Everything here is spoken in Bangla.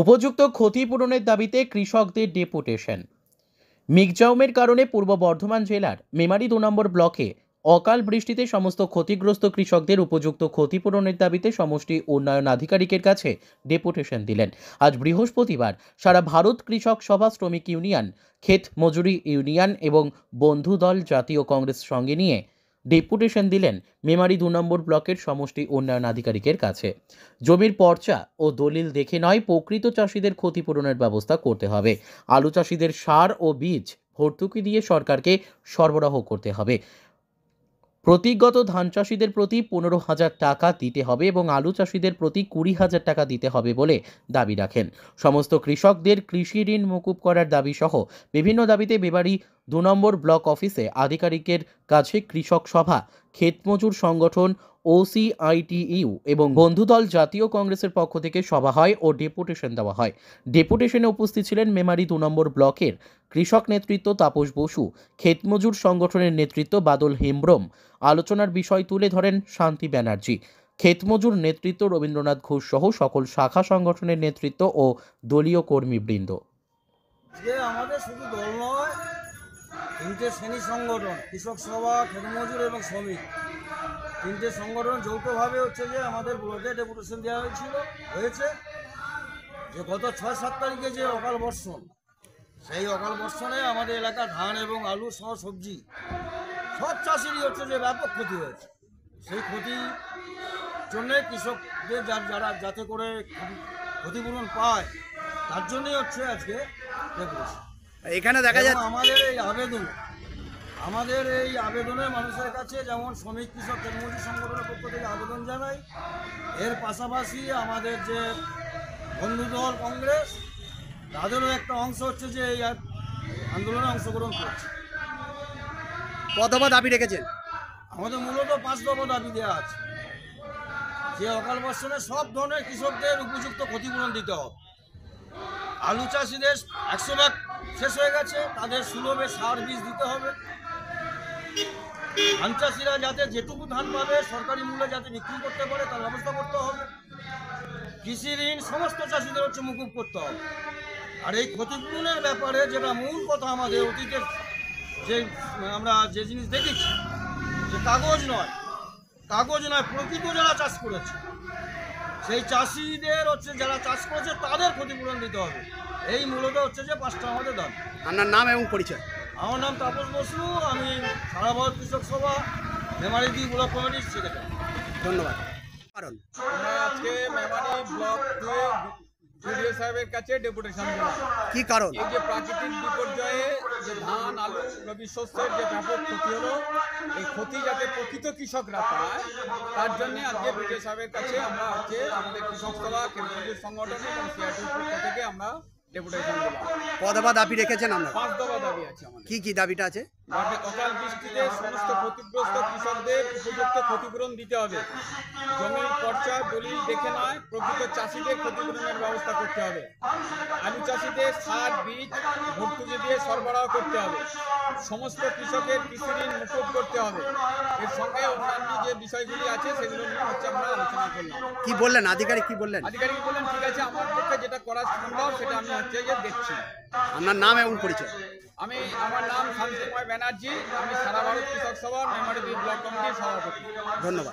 উপযুক্ত ক্ষতিপূরণের দাবিতে কৃষকদের ডেপুটেশন। মিগজাউমের কারণে পূর্ব বর্ধমান জেলার মেমারি দু নম্বর ব্লকে অকাল বৃষ্টিতে সমস্ত ক্ষতিগ্রস্ত কৃষকদের উপযুক্ত ক্ষতিপূরণের দাবিতে সমষ্টি উন্নয়ন আধিকারিকের কাছে ডেপুটেশন দিলেন। আজ বৃহস্পতিবার সারা ভারত কৃষক সভা, শ্রমিক ইউনিয়ন, ক্ষেত মজুরি ইউনিয়ন এবং বন্ধু দল জাতীয় কংগ্রেস সঙ্গে নিয়ে ডেপুটেশন দিলেন মেমারি দু নম্বর ব্লকের সমষ্টি উন্নয়ন আধিকারিকের কাছে। জমির পর্চা ও দলিল দেখে নয়, প্রকৃত চাষিদের ক্ষতিপূরণের ব্যবস্থা করতে হবে। আলু চাষিদের সার ও বীজ ভর্তুকি দিয়ে সরকারকে সরবরাহ করতে হবে। প্রতিগত ধান চাষিদের প্রতি পনেরো হাজার টাকা দিতে হবে এবং আলু চাষিদের প্রতি কুড়ি হাজার টাকা দিতে হবে বলে দাবি রাখেন। সমস্ত কৃষকদের কৃষি ঋণ মকুব করার দাবি সহ বিভিন্ন দাবিতে বেবাড়ি দু নম্বর ব্লক অফিসে আধিকারিকের কাছে কৃষক সভা, ক্ষেতমজুর সংগঠন, ওসিআইটিইউ এবং বন্ধুদল জাতীয় কংগ্রেসের পক্ষ থেকে সভা হয় ও ডেপুটেশন দেওয়া হয়। ডেপুটেশনে উপস্থিত ছিলেন মেমারি দু নম্বর ব্লকের কৃষক নেতৃত্ব তাপস বসু, ক্ষেতমজুর সংগঠনের নেতৃত্ব বাদল হেমব্রম। আলোচনার বিষয় তুলে ধরেন শান্তি ব্যানার্জি। ক্ষেতমজুর নেতৃত্ব রবীন্দ্রনাথ ঘোষ সহ সকল শাখা সংগঠনের নেতৃত্ব ও দলীয় কর্মীবৃন্দ। আমাদের শুধু দল নয় তিনটে শ্রেণি সংগঠন, কৃষক সভা খেতমজুর এবং শ্রমিক। তিনটে সংগঠন যৌথভাবে হচ্ছে যে আমাদের ব্লকে ডেপুটেশন দেওয়া হয়েছিল, হয়েছে যে গত ছয় সাত তারিখে যে অকাল বর্ষণ, সেই অকাল বর্ষণে আমাদের এলাকা ধান এবং আলু সহ সবজি, সব চাষিরই হচ্ছে যে ব্যাপক ক্ষতি হয়েছে। সেই ক্ষতির জন্যে কৃষকদের যার যারা যাতে করে ক্ষতি- ক্ষতিপূরণ পায়, তার জন্যই হচ্ছে আজকে ডেপুটেশন এখানে দেখা যাচ্ছে আমাদের এই আবেদন আমাদের এই আবেদনে মানুষের কাছে যেমন শ্রমিক কৃষক কর্মচারী সংগঠনের পক্ষ থেকে আবেদন জানাই এর পাশাপাশি আমাদের যে বন্ধুদল কংগ্রেস তাদেরও একটা অংশ হচ্ছে যে এই আন্দোলনে অংশগ্রহণ করছে। কতবার দাবি রেখেছেন? আমাদের মূলত পাঁচ দফা দাবি দেওয়া আছে। যে অকাল বর্ষণে সব ধরনের কৃষকদের উপযুক্ত ক্ষতিপূরণ দিতে হবে। আলু চাষিদের একশো ভাগ শেষ হয়ে গেছে, তাদের সুলভে সার বীজ দিতে হবে। ধান চাষিরা যাতে যেটুকু ধান পাবে, সরকারি মূল্যে যাতে বিক্রি করতে পারে, তার ব্যবস্থা করতে হবে। কৃষি ঋণ সমস্ত চাষিদের হচ্ছে মুকুব করতে হবে। আর এই ক্ষতিপূরণের ব্যাপারে যেটা মূল কথা আমাদের অতীতের যে, আমরা যে জিনিস দেখেছি, যে কাগজ নয় কাগজ নয়, প্রকৃত যারা চাষ করেছে সেই চাষিদের হচ্ছে যারা চাষ করছে তাদের ক্ষতিপূরণ দিতে হবে। এই মূলত হচ্ছে যে পাঁচটা আমাদের দাম আপনার নাম এবং পরিচয়? আমার নাম তাপস বসু আমি সারা ভারত কৃষক সভা মেমারিদি ব্লক কমিটির সেক্রেটারি। ধন্যবাদ। কারণ? আমরা আজকে মেমারি ব্লক টুয়ে সাহেবের কাছে ডেপুটেশন কি কারণ? এই যে প্রাকৃতিক বিপর্যয়ে ধান আলু রবি শস্যের যে ব্যাপক ক্ষতি হলো এই ক্ষতি যাতে প্রকৃত কৃষকরা পায় তার জন্য আজকে বিডিও সাহেবের কাছে আমরা আজকে আমাদের কৃষক সভা কেন্দ্রীয় সংগঠন এবং সিআরটির পক্ষ থেকে আমরা ডেপুটেশন দিলাম। দাবি রেখেছেন পাঁচ দফা দাবি আছে আমাদের। কি কি দাবিটা আছে? যাতে অকাল বৃষ্টিতে সমস্ত ক্ষতিগ্রস্ত কৃষকদের উপযুক্ত ক্ষতিপূরণ দিতে হবে। দলিল দেখে নয় প্রকৃত চাষিদের ক্ষতিপূরণের ব্যবস্থা করতে হবে। আলু চাষিদের সার বীজ ভর্তুকি দিয়ে সরবরাহ করতে হবে। সমস্ত কৃষকের কৃষি ঋণ মুকুব করতে হবে। এর সঙ্গে অন্যান্য যে বিষয়গুলি আছে সেগুলো নিয়ে হচ্ছে আমরা আলোচনা করলাম। কি বললেন? আধিকারিক কি বললেন? আধিকারিক বললেন ঠিক আছে আমার পক্ষে যেটা করা সম্ভব সেটা আমি হচ্ছে যে দেখছি। আপনার নাম এবং পরিচয়। আমি আমার নাম শান্তিময় ব্যানার্জি আমি সারা ভারত কৃষক সভা মেমারি ব্লক কমিটির সভাপতি। ধন্যবাদ।